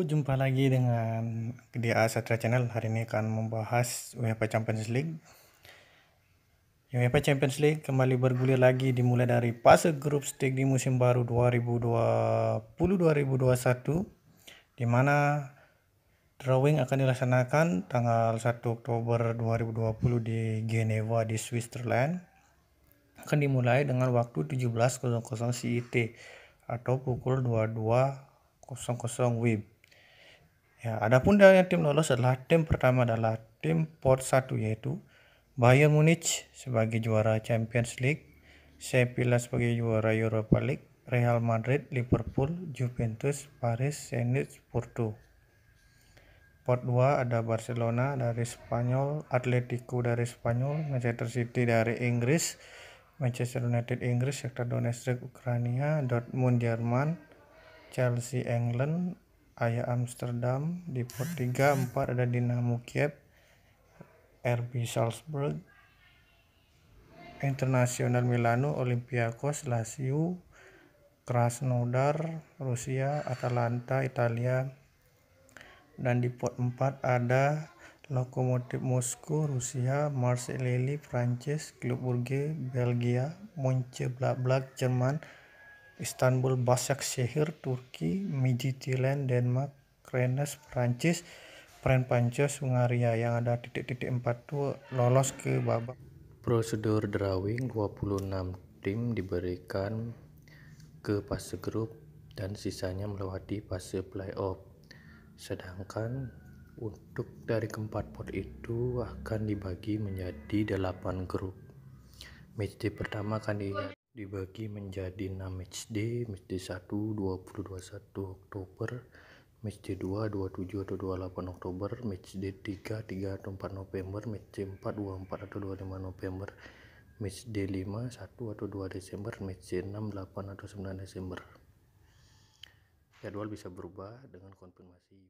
Jumpa lagi dengan DA Satria Channel. Hari ini akan membahas UEFA Champions League. UEFA Champions League kembali bergulir lagi dimulai dari fase grup stage di musim baru 2020-2021 di mana drawing akan dilaksanakan tanggal 1 Oktober 2020 di Geneva di Switzerland. Akan dimulai dengan waktu 17.00 CET atau pukul 22 00 WIB. Ya, adapun dari tim lolos adalah tim pertama adalah tim pot 1 yaitu Bayern Munich sebagai juara Champions League, Sevilla sebagai juara Europa League, Real Madrid, Liverpool, Juventus, Paris, Zenit, Porto. Pot 2 ada Barcelona dari Spanyol, Atletico dari Spanyol, Manchester City dari Inggris, Manchester United Inggris, Shakhtar Donetsk Ukraina, Dortmund Jerman, Chelsea England, Aya Amsterdam, di pot 3 4 ada Dinamo Kiev, RB Salzburg, Internasional Milano, Olympiakos, Lazio, Krasnodar, Rusia, Atalanta, Italia, dan di pot 4 ada Lokomotif Moskow, Rusia, Marseille, Prancis, Klub Brugge, Belgia, Mönchengladbach, Jerman, Istanbul Başakşehir Turki Midtjylland Denmark Rennes Prancis Pren Pancos Hungaria. Yang ada titik-titik empat itu lolos ke babak. Prosedur drawing 26 tim diberikan ke fase grup dan sisanya melewati fase playoff. Sedangkan untuk dari keempat pot itu akan dibagi menjadi 8 grup. Matchday pertama akan dilihat dibagi menjadi 6 matchday matchday 1 20 21 Oktober matchday 2 27 atau 28 Oktober matchday 3 3 atau 4 November matchday 4 24 atau 25 November matchday 5 1 atau 2 Desember matchday 6 8 atau 9 Desember. Jadwal bisa berubah dengan konfirmasi